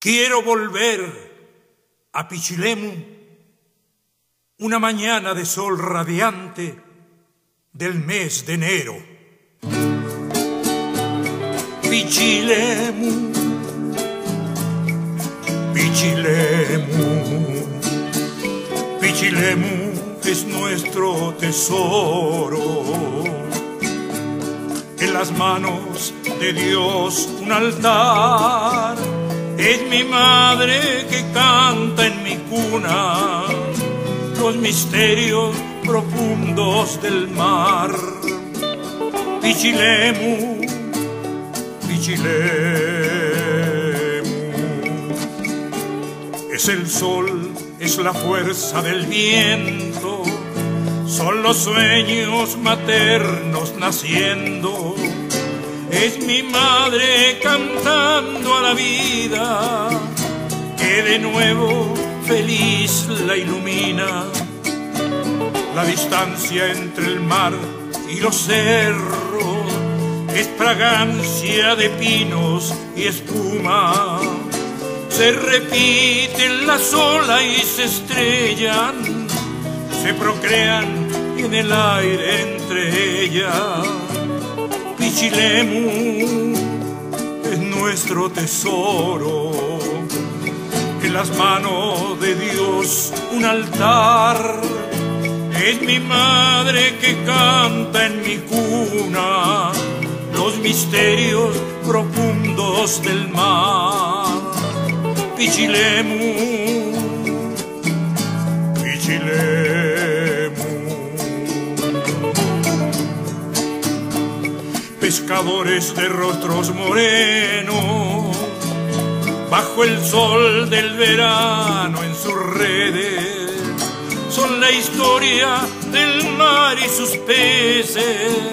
Quiero volver a Pichilemu, una mañana de sol radiante del mes de enero. Pichilemu, Pichilemu, Pichilemu es nuestro tesoro. En las manos de Dios un altar es mi madre que canta en mi cuna los misterios profundos del mar. Pichilemu, Pichilemu. Es el sol, es la fuerza del viento, son los sueños maternos naciendo es mi madre cantando a la vida que de nuevo feliz la ilumina. La distancia entre el mar y los cerros es fragancia de pinos y espuma. Se repiten las olas y se estrellan, se procrean en el aire entre ellas Pichilemu es nuestro tesoro. En las manos de Dios un altar. Es mi madre que canta en mi cuna los misterios profundos del mar. Pichilemu, Pichilemu. Pescadores de rostros morenos, bajo el sol del verano en sus redes, son la historia del mar y sus peces,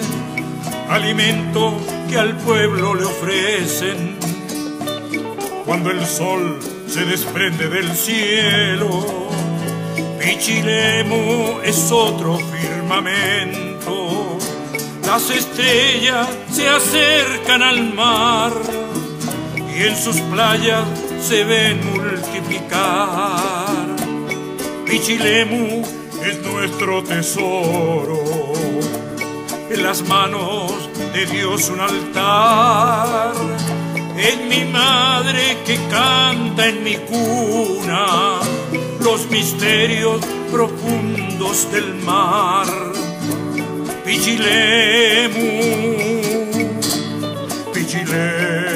alimento que al pueblo le ofrecen. Cuando el sol se desprende del cielo, Pichilemu es otro firmamento las estrellas se acercan al mar y en sus playas se ven multiplicar. Pichilemu es nuestro tesoro, en las manos de Dios un altar. Es mi madre que canta en mi cuna los misterios profundos del mar Pichilemu, Pichilemu.